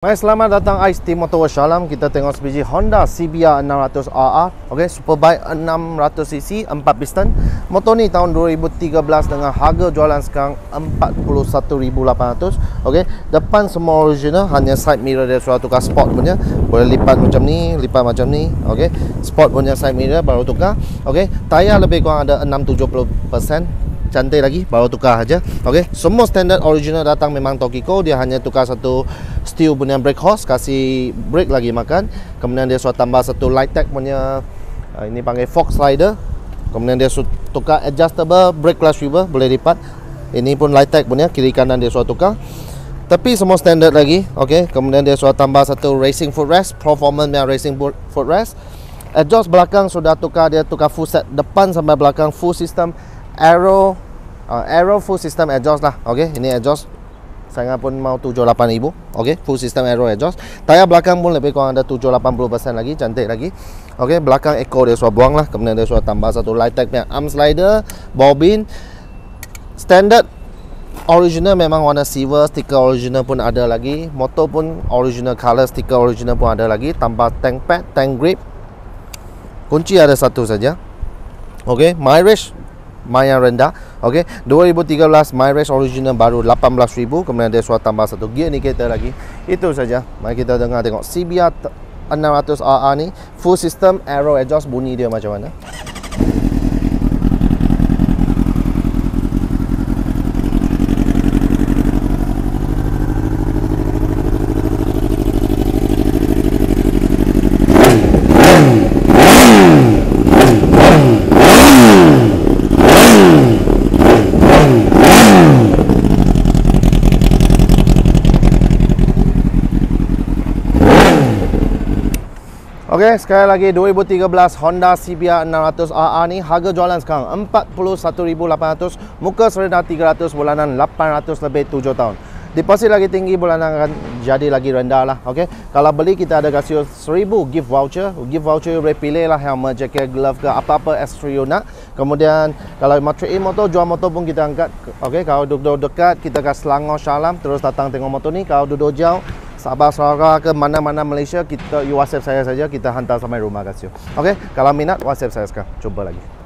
Hai, selamat datang Ais Team Motor Shalom. Kita tengok sebiji Honda CBR 600RR. Okey, Superbike 600cc, 4 piston. Motor ni tahun 2013 dengan harga jualan sekarang 41800. Okey, depan semua original, hanya side mirror dia sudah tukar sport punya. Boleh lipat macam ni, lipat macam ni. Okey, sport punya side mirror baru tukar. Okey, tayar lebih kurang ada 6-70% cantik lagi baru tukar aja. Okey, semua standard original datang memang Tokiko, dia hanya tukar satu steel punya brake hose, kasih brake lagi makan. Kemudian dia sudah tambah satu light tech punya uh, ini panggil Fox Slider. Kemudian dia sudah tukar adjustable brake clutch lever, boleh lipat. Ini pun light tech punya kiri kanan dia sudah tukar. Tapi semua standard lagi, okey. Kemudian dia sudah tambah satu racing footrest, performance yang racing footrest. Exhaust belakang sudah tukar, dia tukar full set depan sampai belakang full system Aero uh, Aero full system exhaust lah Okay? Ini exhaust Saya pun mau 78000 Okay? Full system Aero exhaust. Tayar belakang pun lebih kurang ada 780% lagi Cantik lagi Okay? Belakang eco dia sudah buang lah Kemudian dia sudah tambah satu light tech punya arm slider Bobin Standard Original memang warna silver Stiker original pun ada lagi. Motor pun original color Stiker original pun ada lagi. Tambah tank pad Tank grip. Kunci ada satu saja Okay? Mileage Maya rendah. Okey 2013 My Race Original baru 18,000 Kemudian dia sudah tambah satu gear indicator lagi. Itu saja. Mari kita dengar tengok CBR 600RR ni. Full system Aero exhaust bunyi dia macam mana Okey, sekali lagi 2013 Honda CBR 600RR ni harga jualan sekarang 41,800, muka serendah 300, bulanan 800 lebih 7 tahun. Deposit lagi tinggi bulanan akan jadi lagi rendah lah. Okey. Kalau beli kita ada kasih 1000 gift voucher. Gift voucher boleh pilih lah helmet, jacket, glove ke apa-apa extra you nak. Kemudian kalau mau trade motor, jual motor pun kita angkat. Okey, kalau duduk dekat kita kasih Selangor Syalam terus datang tengok motor ni. Kalau duduk jauh Sabah Sarawak ke mana-mana Malaysia kita you WhatsApp saya saja kita hantar sampai rumah kasih. Okey, kalau minat WhatsApp saya sekarang. Cuba lagi.